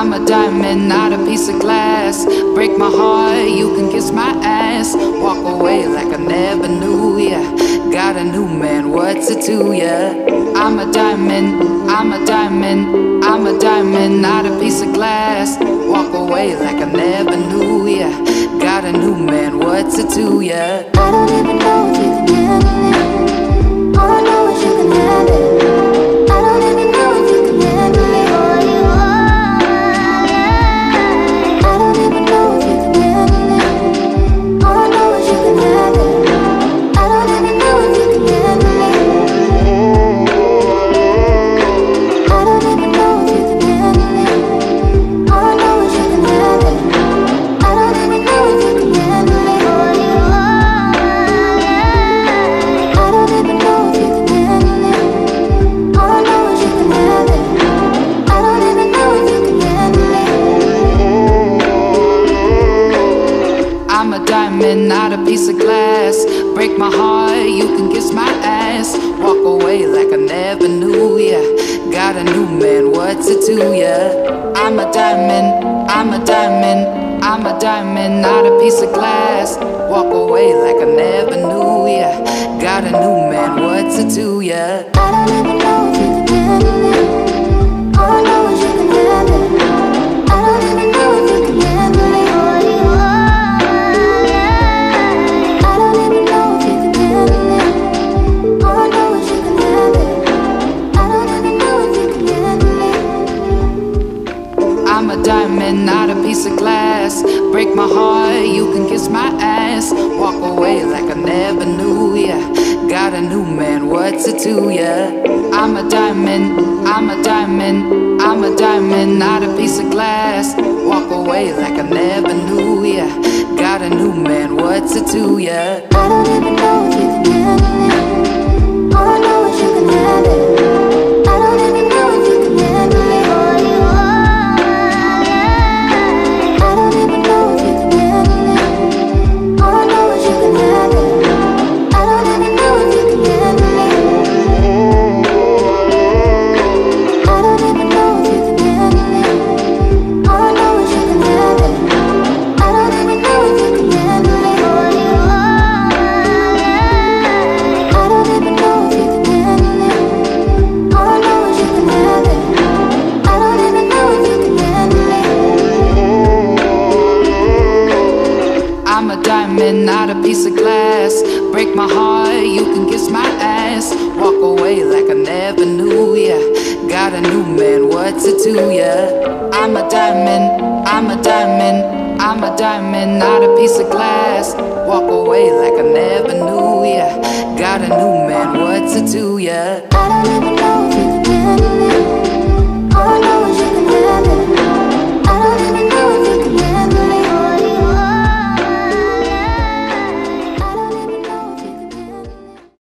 I'm a diamond, not a piece of glass. Break my heart, you can kiss my ass. Walk away like I never knew ya. Got a new man, what's it to ya? I'm a diamond, I'm a diamond, I'm a diamond, not a piece of glass. Walk away like I never knew ya. Got a new man, what's it to ya? I don't even know if you can not a piece of glass. Break my heart, you can kiss my ass. Walk away like I never knew ya. Got a new man, what's it to ya? I'm a diamond, I'm a diamond, I'm a diamond, not a piece of glass. Walk away like I never knew ya. Got a new man, what's it to ya? I don't even know if you can handle it. Piece of glass. Break my heart, you can kiss my ass. Walk away like I never knew ya. Got a new man, what's it to ya? I'm a diamond, I'm a diamond, I'm a diamond, not a piece of glass. Walk away like I never knew ya. Got a new man, what's it to ya? I don't even know piece of glass. Break my heart, you can kiss my ass. Walk away like I never knew ya. Got a new man, what's it to ya? I'm a diamond, I'm a diamond, I'm a diamond, not a piece of glass.